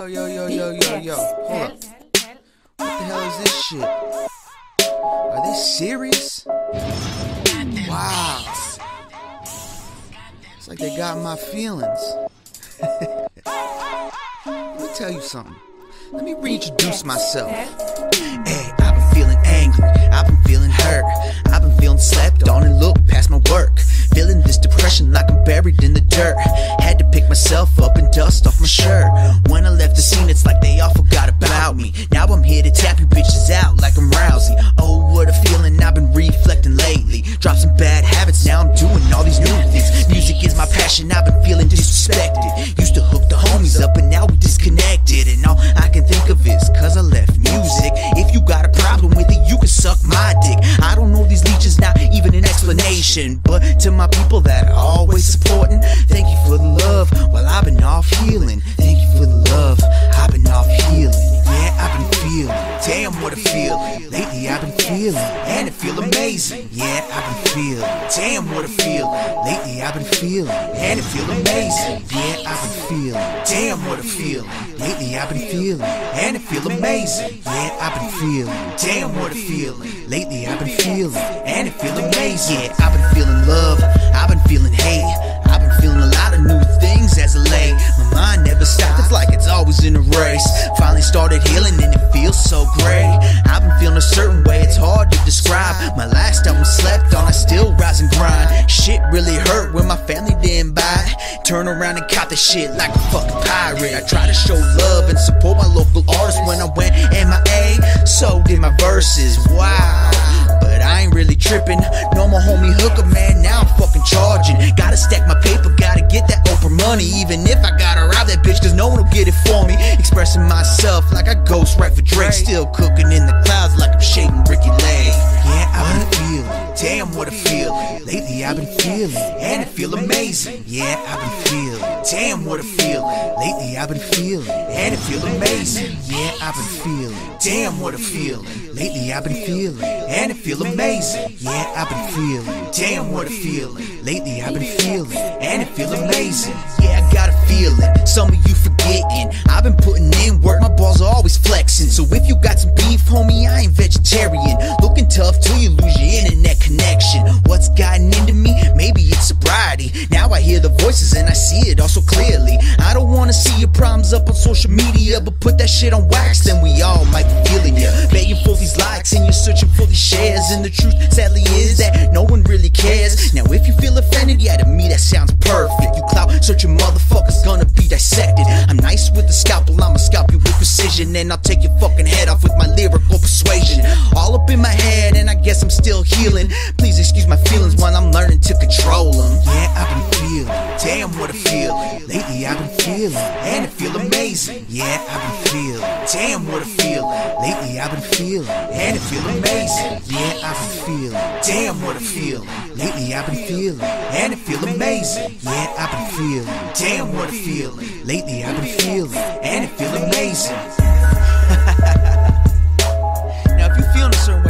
Yo, yo, yo, yo, yo, yo. Hold up. What the hell is this shit? Are they serious? Wow. It's like they got my feelings. Let me tell you something. Let me reintroduce myself. Hey, I've been feeling angry. I've been feeling hurt. I've been feeling slept on and look past my work. Feeling this depression like I'm buried in the dirt. Dust off my shirt. When I left the scene, it's like they all forgot about me. Now I'm here to tap you bitches out like I'm Rousey. Oh, what a feeling I've been reflecting lately. Drop some bad habits, now I'm doing all these new things. Music is my passion, I've been feeling disrespected. Used to hook the homies up, and now we disconnected. And all I can think of is cause I left music. If you got a problem with it, you can suck my dick. I don't know these leeches, not even an explanation. But to my people that are always supporting, healing. Thank you for the love, I've been off healing. Yeah, I've been feeling. Damn, what a feeling. Lately I've been feeling, and it feel amazing. Yeah, I've been feeling. Damn, what a feeling. Lately I've been feeling, and it feel amazing. Yeah, I've been feeling. Damn, what a feeling. Lately I've been feeling, and it feel amazing. Yeah, I've been feeling. Damn, what a feeling. Lately I've been feeling, and it feel amazing. Yeah, I've been feeling love. I've been feeling hate. I've been feeling a lot of new things started healing and it feels so great. I've been feeling a certain way. It's hard to describe. My last album slept on. I still rise and grind. Shit really hurt when my family didn't buy. Turn around and cop the shit like a fucking pirate. I try to show love and support my local artists when I went MIA. So did my verses. Wow. But I ain't really tripping. No more homie hooker, man. Now I'm fucking charging. Gotta stack my paper, gotta get that Oprah money. Even if I gotta that bitch, cause no one will get it for me. Expressing myself like I ghost right for Drake. Still cooking in the clouds like I'm shading Ricki Lake. Yeah, I've been feeling. Damn, what a feeling. Lately I've been feeling, and it feel amazing. Yeah, I've been feeling. Damn, what a feeling. Lately I've been feeling, and it feel amazing. Yeah, I've been feeling. Damn, what a feeling. Lately I've been feeling, and it feel amazing. Yeah, I've been feeling. Damn, what a feeling. Lately I've been feeling, and it feel amazing. Yeah, Some of you forgetting. I've been putting in work. My balls are always flexing. So if you got some beef, homie, I ain't vegetarian. Looking tough till you lose your internet connection. What's gotten into me? Maybe it's sobriety. Now I hear the voices and I see it all so clearly. I don't wanna see your problems up on social media, but put that shit on wax, then we all might be feeling ya. Begging for these likes and you're searching for these shares. And the truth, sadly, is that no one really cares. Now, if you feel offended, yeah, to me that sounds perfect. You clout searching motherfuckers gonna be dissected. I'm nice with the scalpel, I'ma scalp you with precision, and I'll take your fucking head off with my lyrical persuasion. All up in my head, and I guess I'm still healing. Please excuse my feelings while I'm learning to control them. Yeah, I've been feeling. Damn, what a feeling. Lately I've been feeling, and it feel amazing. Yeah, I've been feeling. Damn, what a feeling. Lately I've been feeling, and it feel amazing. I've been feeling. Damn, what a feeling. Lately, I've been feeling. And it feel amazing. Yeah, I've been feeling. Damn, what a feeling. Lately, I've been feeling. And it feel amazing. now, if you feel a certain way,